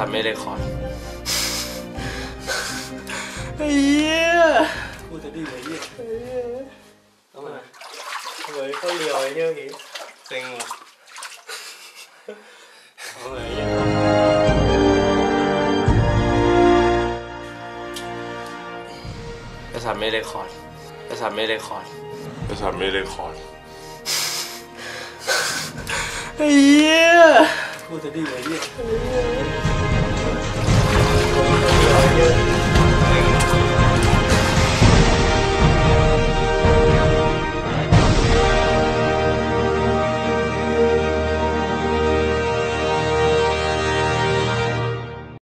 สัตว์ไม่ได้คอร์ดเฮียพูดจะดีเลยเนี่ยเอามาทำไมเข้าเรียวไอ้เหี้ยเมื่อกี้เซ็งว่ะเอาไงเหี้ยไอสัตว์ไม่ได้คอร์ดไอสัตว์ไม่ได้คอร์ดไอสัตว์ไม่ได้คอร์ดเฮีย こ的六言え。